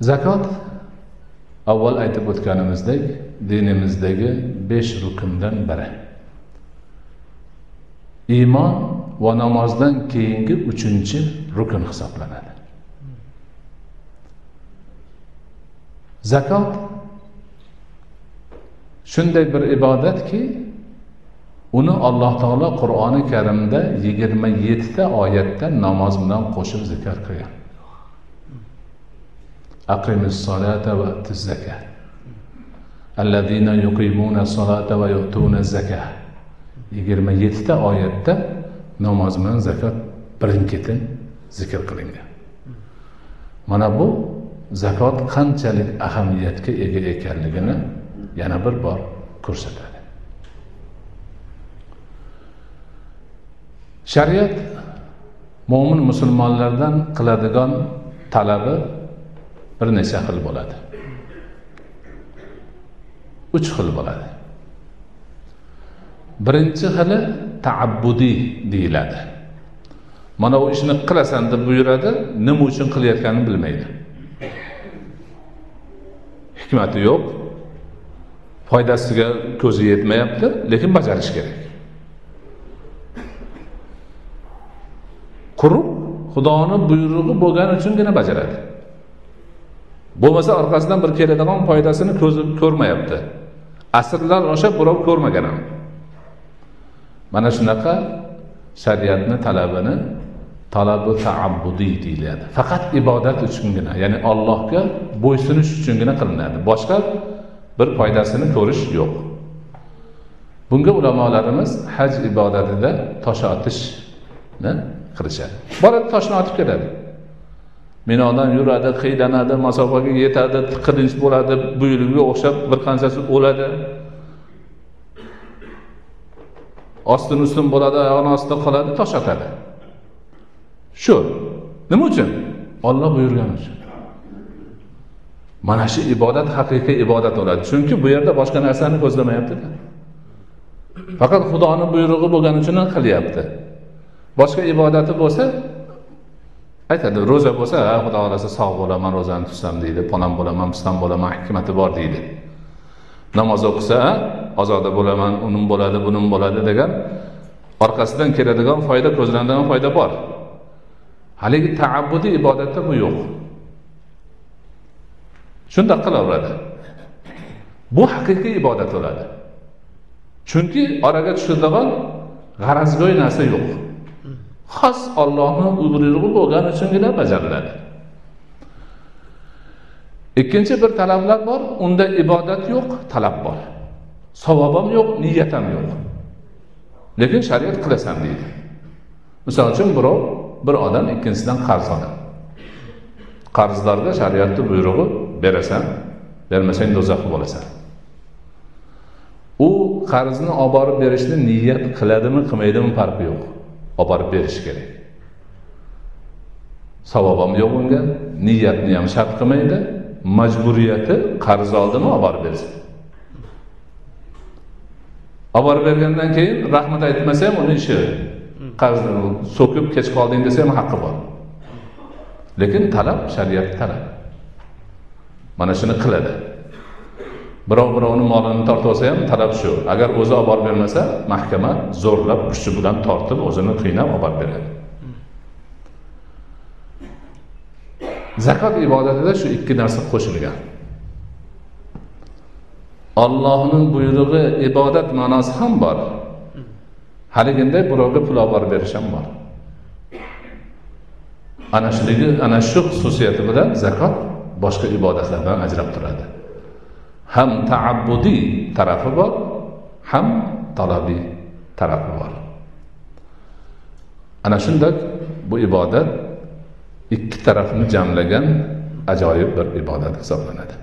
zakot avval aytib o'tganimizdek dinimizdagi besh rukundan biri. Iymon va namozdan keyingi uchinchi rukun hisoblanadi. Zakot shunday bir ibodatki uni alloh taolo qur'oni karimda yigirma yettita oyatda namoz bilan qo'shib zikr qilgan. Aqimis solata va zaka allazina yuqimuna solata va yu'tuna zaka yigirma yettita oyatda namoz bilan zakot birin ketin zikr qilingan mana bu zakot qanchalik ahamiyatga ega ekanligini yana bir bor ko'rsatadi shariat mo'min musulmonlardan qiladigan talabi bir necha xil bo'ladi. Uch xil bo'ladi. Birinchi xili taabbudiy deyiladi. Mana bu ishni qilasan deb buyuradi nima uchun qilayotganini bilmaydi. Hikmati yo'q foydasiga ko'zi yetmayapti lekin bajarish kerak. Quruq xudoni buyrug'i bo'lgani uchungina bajaradi. Bo'lmasa orqasidan bir keladigan foydasini ko'zi ko'rmayapti. Asrlar osha birov ko'rmagan ham. Mana shunaqa shariatni talabini talabi taabbudiy deyiladi. Faqat ibodat uchungina ya'ni allohga bo'ysunish uchungina qilinadi. Boshqa bir foydasini ko'rish yo'q. Bunga ulamolarimiz haj ibodatida tosh otishni qilishadi. Boradi toshni otib keladi. Minodan yuradi qiylanadi masofaga yetadi qilinch bo'ladi buyruqga o'xshab bir qanchasi o'ladi. Ostin ustun bo'ladi oyog'ini ostida qoladi tosh otadi shu. Nima uchun? Olloh buyurgani uchun. Mana shu ibodat haqiqiy ibodat bo'ladi. Chunki bu yerda boshqa narsani ko'zlamayaptida. Faqat xudoni buyrug'i bo'lgani uchun qilyapti. Boshqa ibodati bo'lsa aytadi ro'za bo'lsa ha xudo xohlasa sog' bo'laman ro'zani tutsam deydi palon bo'laman piston bo'laman hikmati bor deydi. Namoz o'qisa ozoda bo'laman unim bo'ladi bunim bo'ladi degan orqasidan keladigan foyda ko'zlanadigan foyda bor. Haligi taabbudiy ibodatda bu yo'q. Shundoq qilaveradi. Bu haqiqiy ibodat bo'ladi. Chunki oraga tushadigan g'arazgo'y narsa yo'q. Xos ollohni buyrug'i bo'lgani uchungina bajariladi. Ikkinchi bir talablar bor unda ibodat yo'q talab bor. Savob ham yo'q niyat ham yo'q. Lekin shariat qilasan deydi. Misol uchun birov bir odam ikkinchisidan qarz oladi. Qarzlarda shariatni buyrug'i berasan bermasang do'zaxga bo'lasan. U qarzni olib borib berishni niyat qiladimi qilmaydimi farqi yo'q. Olib berish kerak. Savob ham yo'q unga niyatni ham shart qilmaydi majburiyati qarz oldimi olib borib bersin. Olib borib bergandan keyin rahmat aytmasa ham uni ishi qarzni so'kib kech qolding desa ham haqqi bor. Lekin talab shariat talab. Mana shuni qiladi. Birov birovni molini tortib olsa ham talab shu. Agar o'zi olib borib bermasa mahkama zo'rlab kuchi bilan tortib o'zini qiynab olib borib beradi. Zakot ibodatida shu ikki narsa qo'shilgan. Ollohning buyrug'i ibodat ma'nosi ham bor. Haliginday birovga pul olib borib berish ham bor. Ana shuligi ana shu xususiyati bilan zakot boshqa ibodatlardan ajrab turadi. Ham taabbudiy tarafi bor ham talabiy tarafi bor. Ana shundoq bu ibodat ikki tarafni jamlagan ajoyib bir ibodat hisoblanadi.